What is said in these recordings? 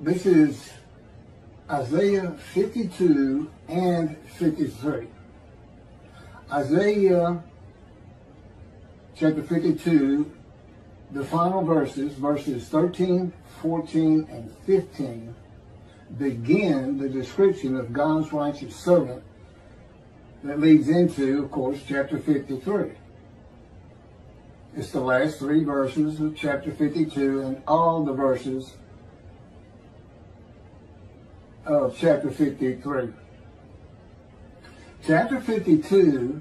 this is Isaiah 52 and 53. Isaiah chapter 52, the final verses, verses 13, 14, and 15, begin the description of God's righteous servant that leads into, of course, chapter 53. It's the last three verses of chapter 52 and all the verses of chapter 53. Chapter 52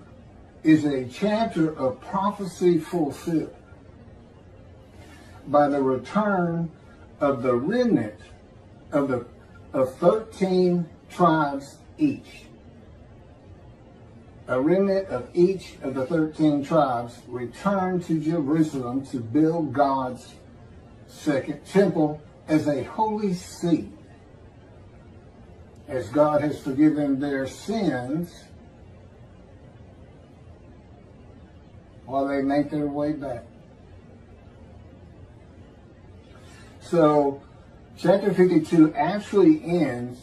is a chapter of prophecy fulfilled by the return of the remnant of the of 13 tribes each. A remnant of each of the 13 tribes returned to Jerusalem to build God's second temple as a holy seed. As God has forgiven their sins while they make their way back. So, chapter 52 actually ends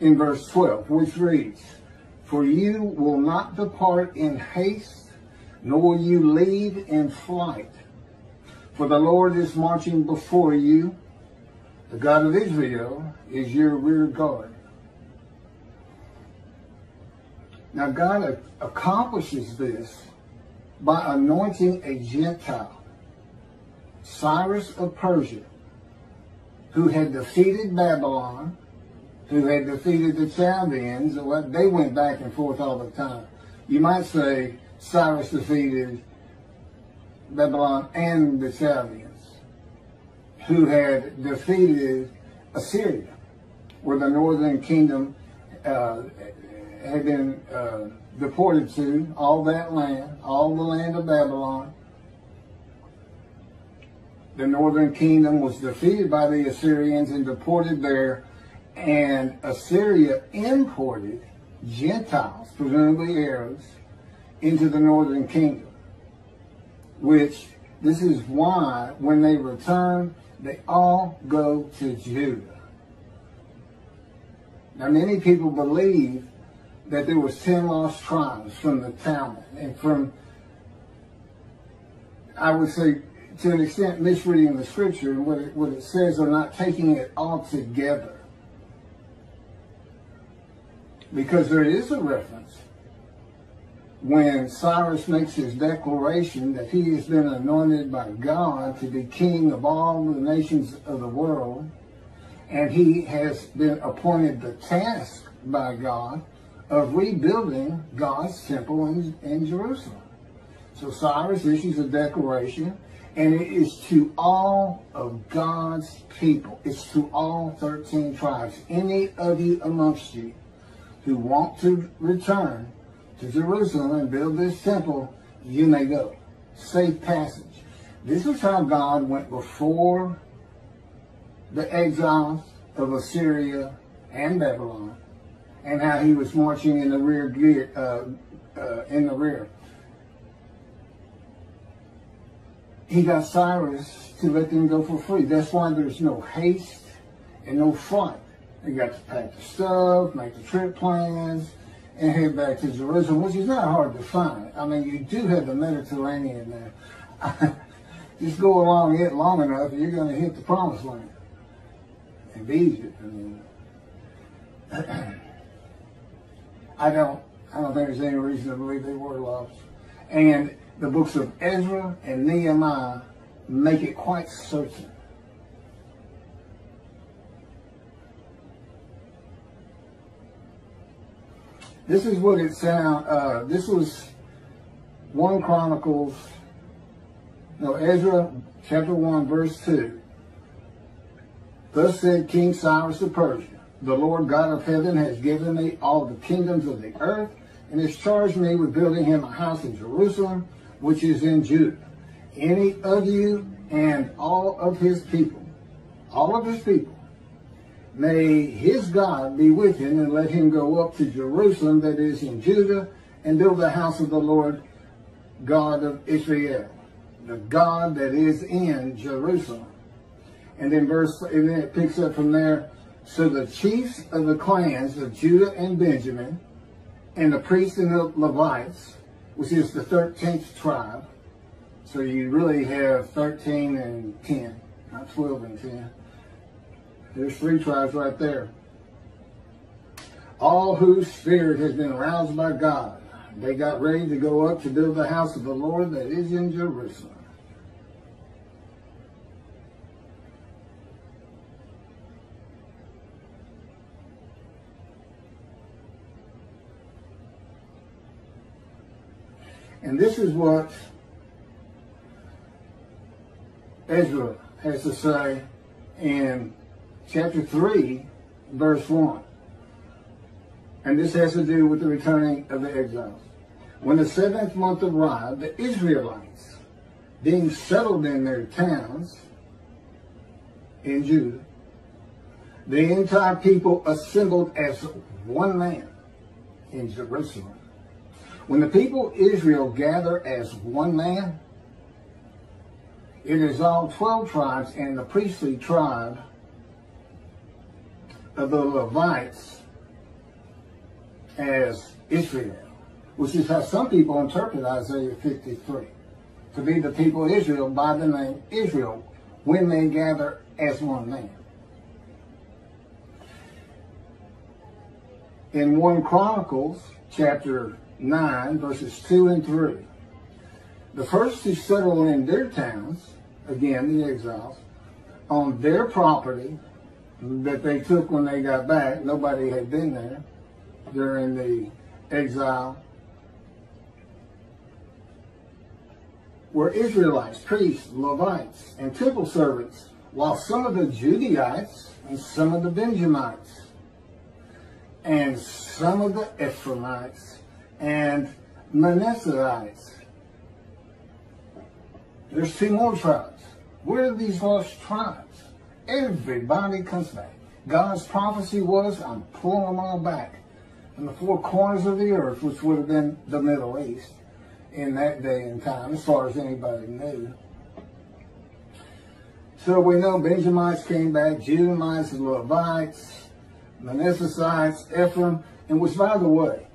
in verse 12, which reads, For you will not depart in haste, nor will you leave in flight. For the Lord is marching before you. The God of Israel is your rear guard. Now, God accomplishes this by anointing a Gentile, Cyrus of Persia, who had defeated Babylon, who had defeated the Chaldeans. They went back and forth all the time. You might say Cyrus defeated Babylon and the Chaldeans, who had defeated Assyria, where the northern kingdom uh, had been uh, deported to, all that land, all the land of Babylon. The northern kingdom was defeated by the Assyrians and deported there, and Assyria imported Gentiles, presumably Arabs, into the northern kingdom, which this is why when they return, they all go to Judah. Now, many people believe that there was 10 lost tribes from the Talmud and from, I would say, to an extent, misreading the scripture and what it, what it says or not taking it all together. Because there is a reference when Cyrus makes his declaration that he has been anointed by God to be king of all the nations of the world, and he has been appointed the task by God of rebuilding God's temple in, in Jerusalem. So Cyrus issues a declaration, and it is to all of God's people. It's to all 13 tribes. Any of you amongst you who want to return to Jerusalem and build this temple, you may go. Safe passage. This is how God went before the exiles of Assyria and Babylon and how he was marching in the rear gear, uh, uh, in the rear. He got Cyrus to let them go for free. That's why there's no haste and no flight. They got to pack the stuff, make the trip plans, and head back to Jerusalem, which is not hard to find. I mean, you do have the Mediterranean there. Just go along it long enough, and you're going to hit the promised land. And Egypt, I mean. I don't, I don't think there's any reason to believe they were lost. And the books of Ezra and Nehemiah make it quite certain. This is what it sound. Uh, this was one Chronicles. No, Ezra chapter one verse two. Thus said King Cyrus of Persia the Lord God of heaven has given me all the kingdoms of the earth and has charged me with building him a house in Jerusalem, which is in Judah. Any of you and all of his people, all of his people, may his God be with him and let him go up to Jerusalem that is in Judah and build the house of the Lord God of Israel, the God that is in Jerusalem. And then verse, and then it picks up from there. So the chiefs of the clans of Judah and Benjamin, and the priests and the Levites, which is the 13th tribe. So you really have 13 and 10, not 12 and 10. There's three tribes right there. All whose spirit has been aroused by God. They got ready to go up to build the house of the Lord that is in Jerusalem. And this is what Ezra has to say in chapter 3, verse 1. And this has to do with the returning of the exiles. When the seventh month arrived, the Israelites, being settled in their towns in Judah, the entire people assembled as one man in Jerusalem. When the people Israel gather as one man, it is all 12 tribes and the priestly tribe of the Levites as Israel, which is how some people interpret Isaiah 53, to be the people of Israel by the name Israel when they gather as one man. In 1 Chronicles chapter 9, verses 2 and 3. The first to settle in their towns, again, the exiles, on their property that they took when they got back. Nobody had been there during the exile. Were Israelites, priests, Levites, and temple servants, while some of the Judahites and some of the Benjamites and some of the Ephraimites and Manasseites. There's two more tribes. Where are these lost tribes? Everybody comes back. God's prophecy was, I'm pulling them all back from the four corners of the earth, which would have been the Middle East in that day and time, as far as anybody knew. So we know Benjamites came back, Judahites, and Levites, Manasseites, Ephraim, and which, by the way,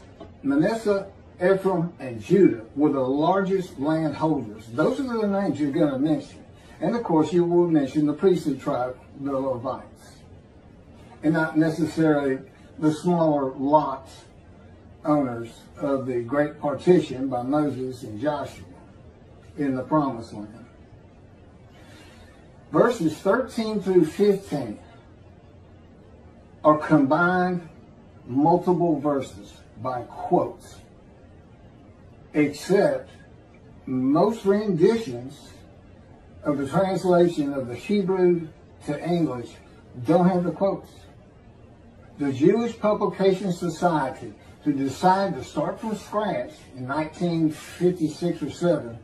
Manasseh, Ephraim, and Judah were the largest landholders. Those are the names you're going to mention. And of course, you will mention the priestly tribe, the Levites. And not necessarily the smaller lots owners of the great partition by Moses and Joshua in the promised land. Verses 13 through 15 are combined multiple verses by quotes, except most renditions of the translation of the Hebrew to English don't have the quotes. The Jewish Publication Society, to decide to start from scratch in 1956 or 7,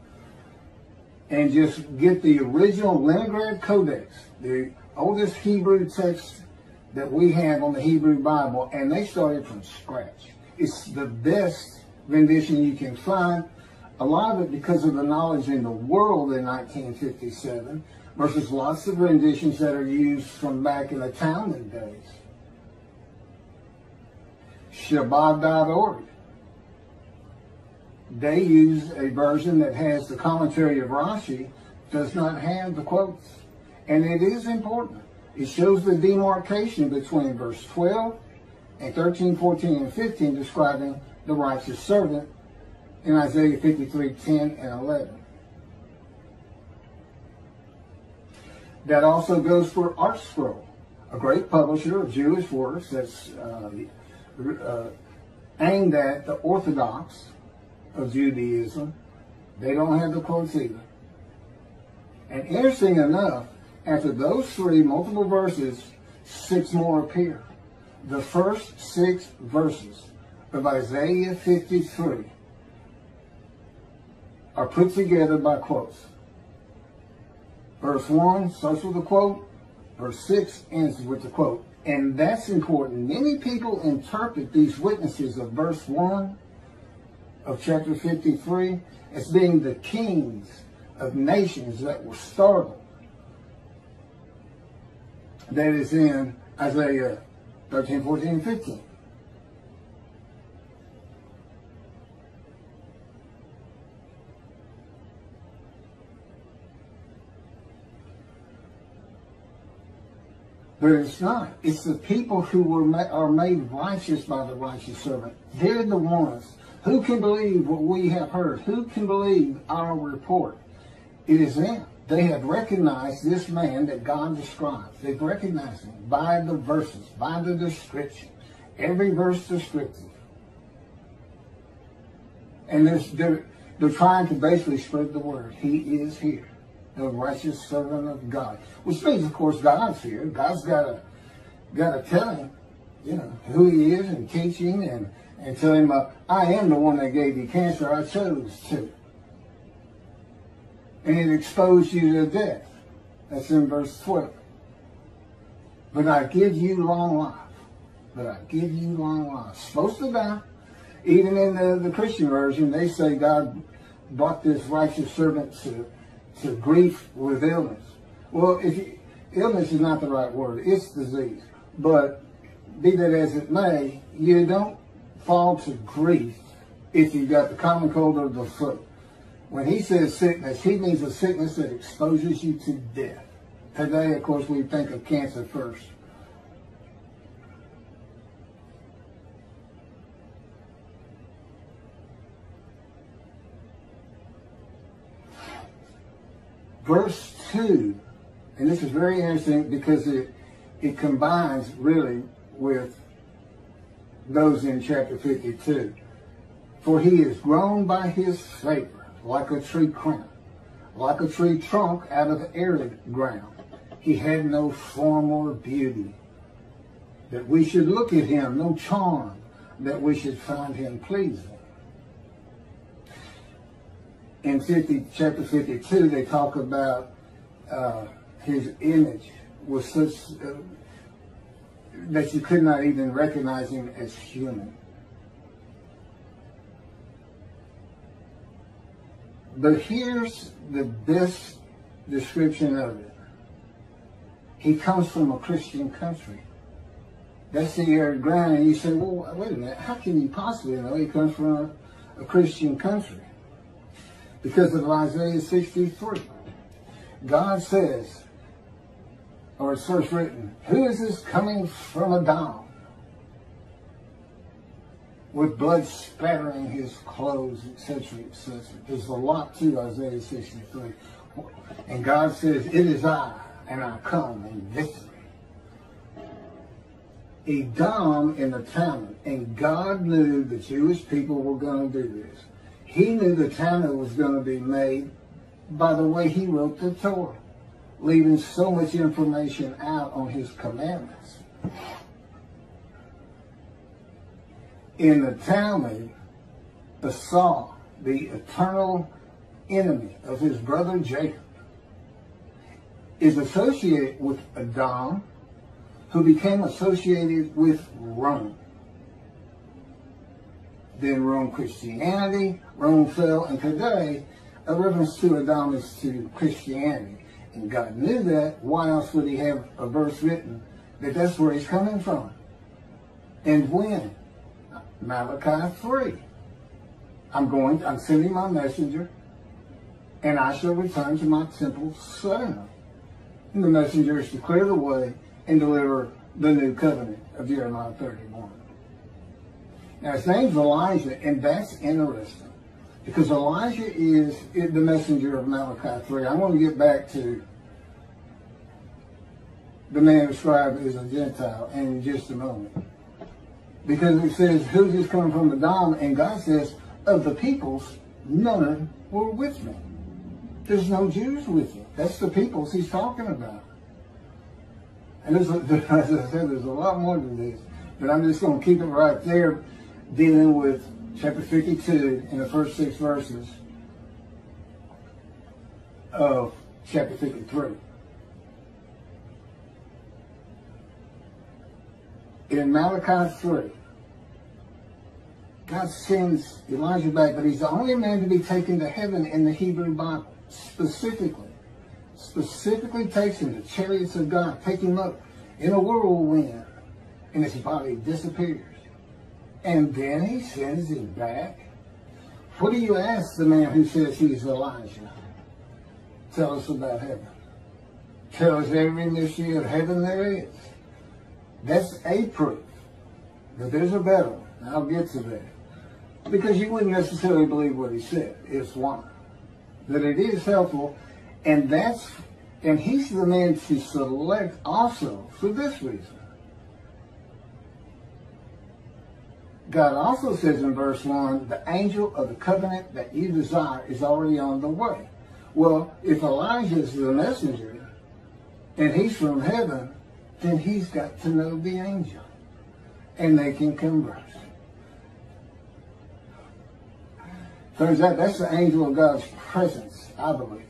and just get the original Leningrad Codex, the oldest Hebrew text that we have on the Hebrew Bible, and they started from scratch. It's the best rendition you can find. A lot of it because of the knowledge in the world in 1957 versus lots of renditions that are used from back in the Talmud days. Chabad.org. They use a version that has the commentary of Rashi, does not have the quotes. And it is important. It shows the demarcation between verse 12 and 13, 14, and 15 describing the righteous servant in Isaiah 53, 10 and 11. That also goes for ArtScroll, a great publisher of Jewish works that's uh, uh, aimed at the Orthodox of Judaism. They don't have the quotes either. And interesting enough, after those three multiple verses, six more appear the first six verses of Isaiah 53 are put together by quotes. Verse 1 starts with a quote, verse 6 ends with the quote. And that's important. Many people interpret these witnesses of verse 1 of chapter 53 as being the kings of nations that were startled that is in Isaiah 13, 14, and 15. But it's not. It's the people who were ma- are made righteous by the righteous servant. They're the ones. Who can believe what we have heard? Who can believe our report? It is them. They have recognized this man that God describes. They've recognized him by the verses, by the description. Every verse descriptive. And they're, they're trying to basically spread the word. He is here the righteous servant of God. Which means, of course, God's here. God's got to got to tell him, you know, who he is and teaching and, and tell him, uh, I am the one that gave you cancer. I chose to. And it exposed you to death. That's in verse 12. But I give you long life. But I give you long life. Supposed to die. Even in the, the Christian version, they say God brought this righteous servant to to grief with illness. Well, if you, illness is not the right word, it's disease. But be that as it may, you don't fall to grief if you've got the common cold or the flu. When he says sickness, he means a sickness that exposes you to death. Today, of course, we think of cancer first. Verse 2, and this is very interesting because it, it combines really with those in chapter 52. For he is grown by his favor like a tree crown, like a tree trunk out of arid ground. He had no form or beauty that we should look at him, no charm that we should find him pleasing in 50, chapter 52, they talk about uh, his image was such uh, that you could not even recognize him as human. But here's the best description of it. He comes from a Christian country. That's the arid ground. And you say, well, wait a minute, how can you possibly know he comes from a, a Christian country? Because of Isaiah 63. God says, or it's first written, who is this coming from Edom? With blood spattering his clothes, etc., etc. There's a lot to Isaiah 63. And God says, it is I, and I come in victory. Edom in the town, and God knew the Jewish people were going to do this. He knew the Tanna was going to be made by the way he wrote the Torah, leaving so much information out on his commandments. In the Talmud, Esau, the eternal enemy of his brother Jacob, is associated with Edom, who became associated with Rome then Rome Christianity, Rome fell, and today a reference to Edom is to Christianity. And God knew that. Why else would he have a verse written that that's where he's coming from? And when? Malachi 3. I'm going, I'm sending my messenger, and I shall return to my temple suddenly. And the messenger is to clear the way and deliver the new covenant of Jeremiah 31. Now his name's Elijah, and that's interesting because Elijah is the messenger of Malachi 3. I want to get back to the man described as a Gentile in just a moment. Because it says, who's this coming from Edom? And God says, of the peoples, none were with me. There's no Jews with you. That's the peoples he's talking about. And as I said, there's a lot more to this. But I'm just going to keep it right there dealing with chapter 52 in the first six verses of chapter 53. In Malachi 3, God sends Elijah back, but he's the only man to be taken to heaven in the Hebrew Bible, specifically. Specifically takes him, the chariots of God, take him up in a whirlwind, and his body disappears. And then he sends him back. What do you ask the man who says he's Elijah? Tell us about heaven. Tell us every mystery of heaven there is. That's a proof. But there's a better one. I'll get to that. Because you wouldn't necessarily believe what he said. It's one. That it is helpful. And that's, and he's the man to select also for this reason. God also says in verse 1, the angel of the covenant that you desire is already on the way. Well, if Elijah is the messenger and he's from heaven, then he's got to know the angel and they can converse. Turns out that's the angel of God's presence, I believe.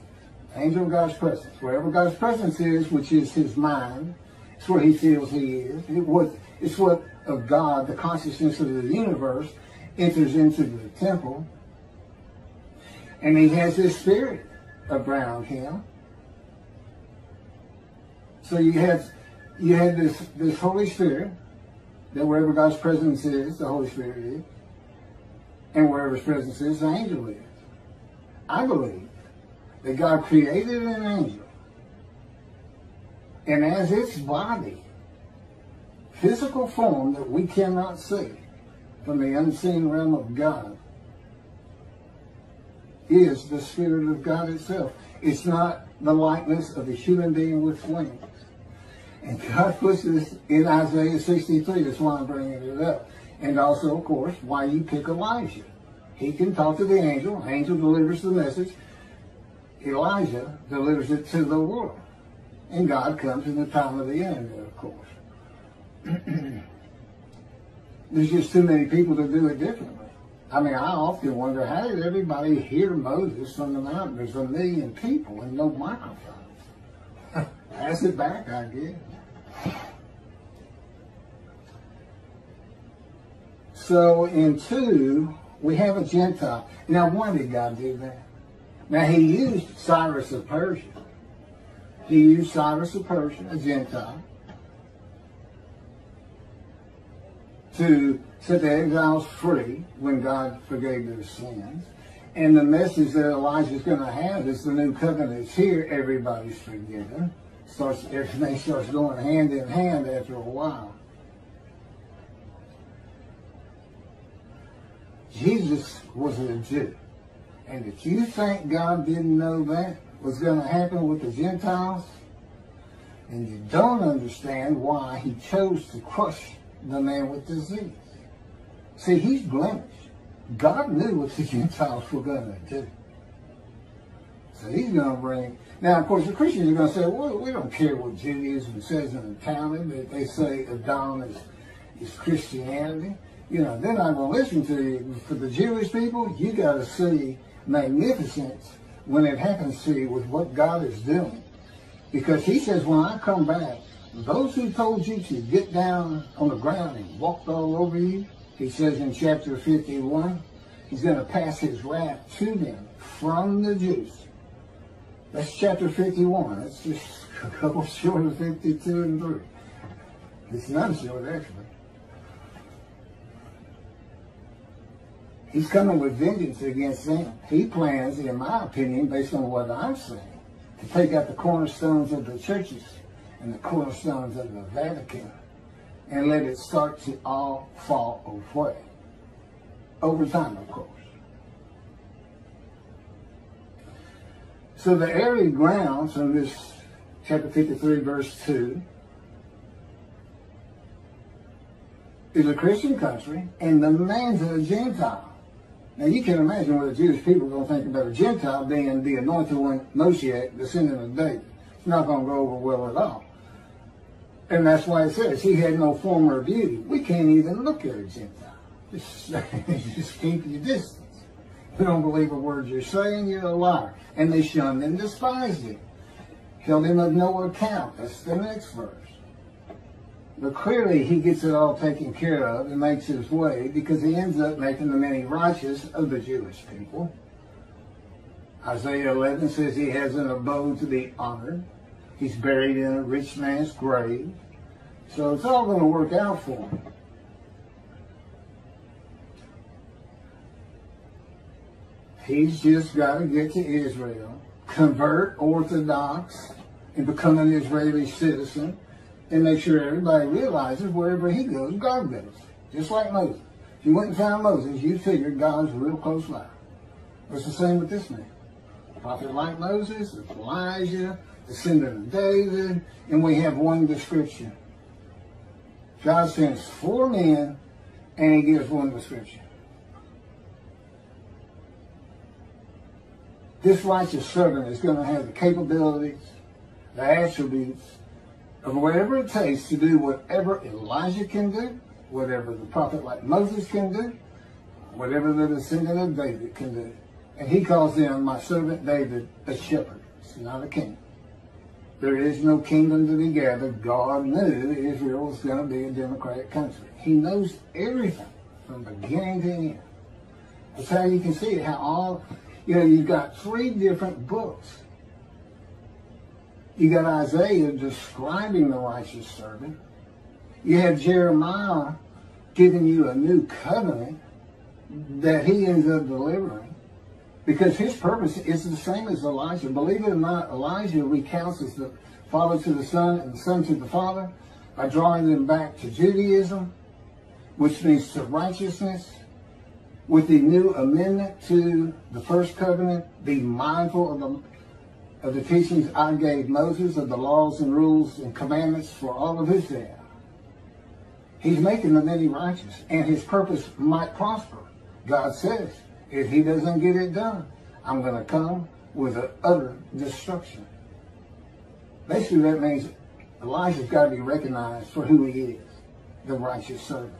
Angel of God's presence. Wherever God's presence is, which is his mind, it's where he feels he is. It it's what of God, the consciousness of the universe, enters into the temple. And he has his spirit around him. So you have you have this this Holy Spirit that wherever God's presence is, the Holy Spirit is. And wherever his presence is, the angel is. I believe that God created an angel. And as its body, physical form that we cannot see from the unseen realm of God, is the Spirit of God itself. It's not the likeness of a human being with wings. And God puts this in Isaiah 63. That's why I'm bringing it up. And also, of course, why you pick Elijah. He can talk to the angel. Angel delivers the message. Elijah delivers it to the world. And God comes in the time of the end, of course. There's just too many people to do it differently. I mean, I often wonder, how did everybody hear Moses from the mountain? There's a million people and no microphones. Pass it back, I guess. So in two, we have a Gentile. Now, why did God do that? Now, he used Cyrus of Persia. He used Cyrus of Persia, a Gentile, to set the exiles free when God forgave their sins. And the message that Elijah is going to have is the new covenant is here. Everybody's forgiven starts everything starts going hand in hand after a while. Jesus was a Jew. And if you think God didn't know that was going to happen with the Gentiles, and you don't understand why he chose to crush the man with disease. See, he's blemished. God knew what the Gentiles were going to do. So he's going to bring now, of course, the Christians are going to say, well, we don't care what Judaism says in the Talmud. If they say Edom is, is Christianity, you know, they're not going to listen to you. For the Jewish people, you got to see magnificence when it happens to you with what God is doing. Because he says, when I come back, those who told you to get down on the ground and walked all over you, he says in chapter 51, he's going to pass his wrath to them from the Jews that's chapter 51. That's just a couple short of 52 and 3. It's not short, actually. He's coming with vengeance against them. He plans, in my opinion, based on what I'm saying, to take out the cornerstones of the churches and the cornerstones of the Vatican and let it start to all fall away. Over time, of course. So the area grounds from this chapter 53, verse 2, is a Christian country, and the man's a Gentile. Now you can imagine what the Jewish people are going to think about a Gentile being the anointed one, Moshiach, descendant of David. It's not going to go over well at all. And that's why it says he had no form or beauty. We can't even look at a Gentile. Just, just keep your distance. Who don't believe a word you're saying, you're a liar. And they shunned and despised him. Held him of no account. That's the next verse. But clearly he gets it all taken care of and makes his way because he ends up making the many righteous of the Jewish people. Isaiah 11 says he has an abode to be honored. He's buried in a rich man's grave. So it's all going to work out for him. He's just got to get to Israel, convert Orthodox, and become an Israeli citizen, and make sure everybody realizes wherever he goes, God goes. Just like Moses. If you went and found Moses, you figured God's real close by. It's the same with this man. Prophet like Moses, Elijah, descendant of David, and we have one description. God sends four men, and he gives one description. This righteous servant is going to have the capabilities, the attributes of whatever it takes to do whatever Elijah can do, whatever the prophet like Moses can do, whatever the descendant of David can do. And he calls him, my servant David, a shepherd. He's not a king. There is no kingdom to be gathered. God knew Israel was going to be a democratic country. He knows everything from beginning to end. That's how you can see it, how all, you know, you've got three different books. You got Isaiah describing the righteous servant. You have Jeremiah giving you a new covenant that he ends up delivering. Because his purpose is the same as Elijah. Believe it or not, Elijah recounts as the father to the son and the son to the father by drawing them back to Judaism, which means to righteousness, with the new amendment to the first covenant, be mindful of the, of the teachings I gave Moses, of the laws and rules and commandments for all of Israel. He's making the many righteous, and his purpose might prosper. God says, if he doesn't get it done, I'm going to come with an utter destruction. Basically, that means Elijah's got to be recognized for who he is, the righteous servant.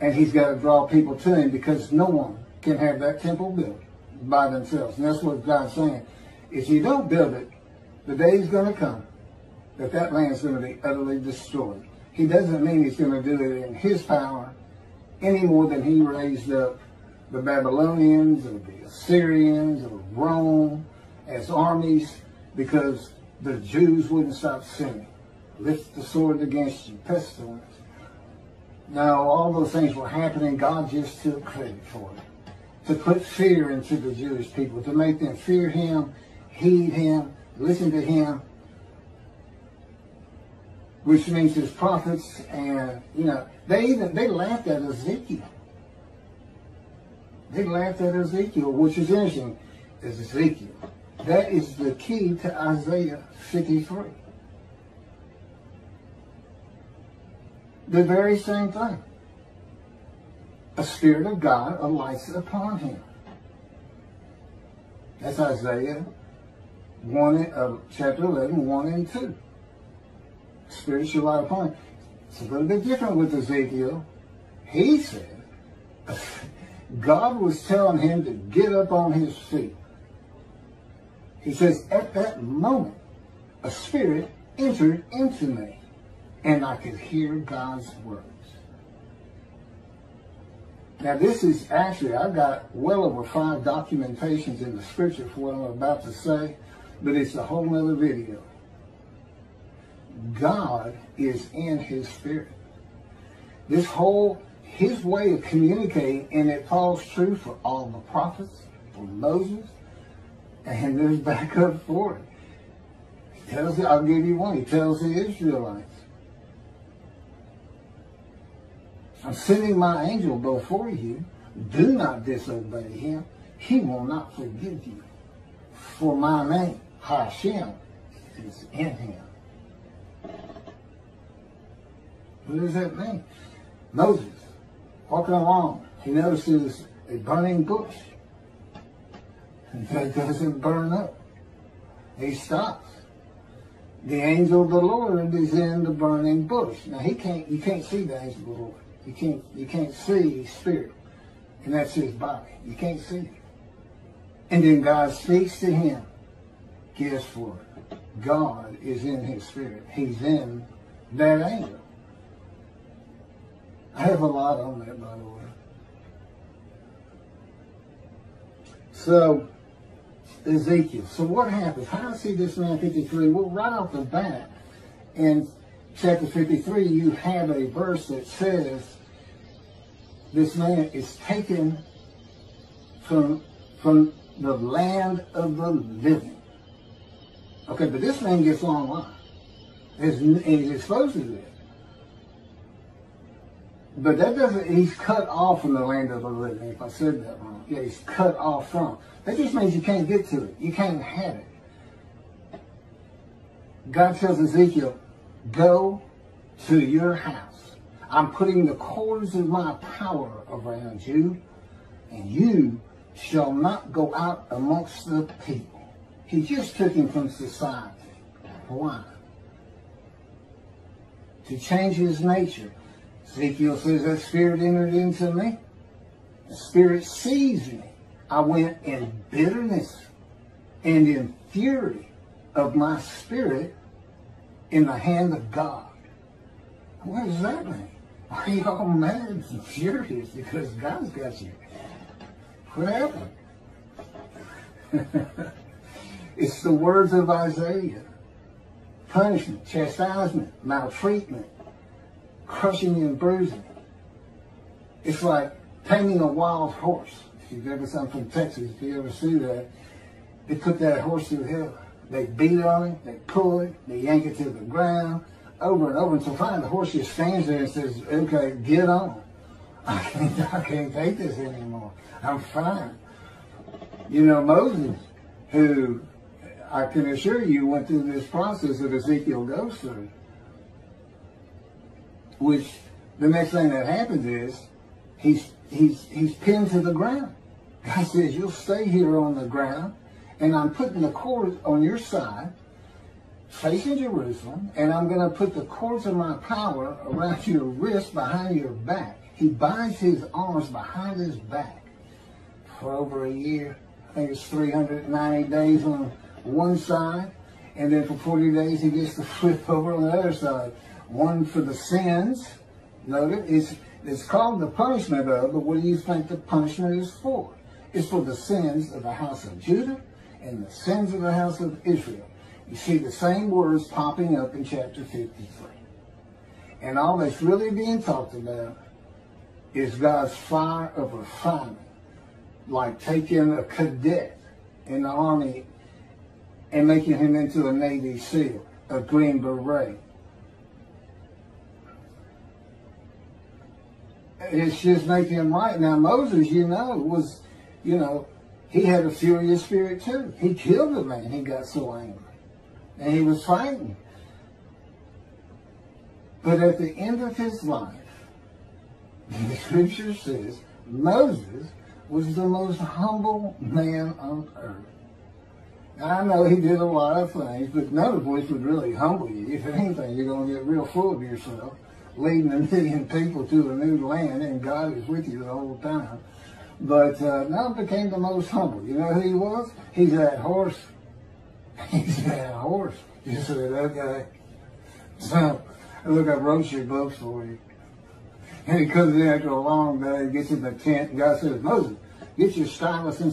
And he's got to draw people to him because no one can have that temple built by themselves. And that's what God's saying. If you don't build it, the day is going to come that that land is going to be utterly destroyed. He doesn't mean he's going to do it in his power any more than he raised up the Babylonians and the Assyrians or Rome as armies because the Jews wouldn't stop sinning. Lift the sword against you, pestilence. Now, all those things were happening. God just took credit for it. To put fear into the Jewish people, to make them fear him, heed him, listen to him, which means his prophets and, you know, they even, they laughed at Ezekiel. They laughed at Ezekiel, which is interesting, is Ezekiel. That is the key to Isaiah 53. The very same thing. A spirit of God alights upon him. That's Isaiah 1, uh, chapter 11, 1 and 2 light upon. It's a little bit different with Ezekiel. He said God was telling him to get up on his feet. He says, at that moment, a spirit entered into me, and I could hear God's words. Now, this is actually, I've got well over five documentations in the scripture for what I'm about to say, but it's a whole nother video. God is in his spirit. This whole, his way of communicating, and it falls true for all the prophets, for Moses, and there's backup for it. He tells, I'll give you one, he tells the Israelites, I'm sending my angel before you. Do not disobey him. He will not forgive you. For my name, Hashem, is in him. What does that mean? Moses, walking along, he notices a burning bush. That doesn't burn up. He stops. The angel of the Lord is in the burning bush. Now he can't you can't see the angel of the Lord. You can't you can't see spirit. And that's his body. You can't see it. And then God speaks to him. Guess what? God is in his spirit. He's in that angel. I have a lot on that, by the way. So, Ezekiel. So what happens? How do I see this man 53? Well, right off the bat, in chapter 53, you have a verse that says this man is taken from, from the land of the living. Okay, but this man gets long life. And he's exposed to this. But that doesn't, he's cut off from the land of the living, if I said that wrong. Yeah, he's cut off from. That just means you can't get to it. You can't have it. God tells Ezekiel, go to your house. I'm putting the cords of my power around you, and you shall not go out amongst the people. He just took him from society. Why? To change his nature. Ezekiel says that spirit entered into me. The spirit seized me. I went in bitterness and in fury of my spirit in the hand of God. What does that mean? Are you all mad and furious because God's got you? What happened? it's the words of Isaiah. Punishment, chastisement, maltreatment, crushing you and bruising. It's like taming a wild horse. If you've ever seen from Texas, if you ever see that, they put that horse through hell. They beat on it, they pull it, they yank it to the ground, over and over until finally the horse just stands there and says, okay, get on. I can't, I can't take this anymore. I'm fine. You know, Moses, who I can assure you went through this process that Ezekiel goes through, which the next thing that happens is he's he's he's pinned to the ground. God says, You'll stay here on the ground, and I'm putting the cords on your side, facing Jerusalem, and I'm going to put the cords of my power around your wrist behind your back. He binds his arms behind his back for over a year. I think it's 390 days on one side, and then for 40 days he gets to flip over on the other side. One for the sins. Notice it's it's called the punishment of, but what do you think the punishment is for? It's for the sins of the house of Judah and the sins of the house of Israel. You see the same words popping up in chapter 53. And all that's really being talked about is God's fire of refinement. Like taking a cadet in the army and making him into a Navy SEAL, a Green Beret. It's just making him right. Now, Moses, you know, was, you know, he had a furious spirit too. He killed a man. He got so angry. And he was fighting. But at the end of his life, the scripture says Moses was the most humble man on earth. Now, I know he did a lot of things, but none of which would really humble you. If anything, you're going to get real full of yourself, leading a million people to a new land, and God is with you the whole time. But uh, now became the most humble. You know who he was? He's that horse. He's that horse. You said, guy? So, look, I wrote your books for you. And he comes in after a long day, gets in the tent, and God says, Moses, get your stylus and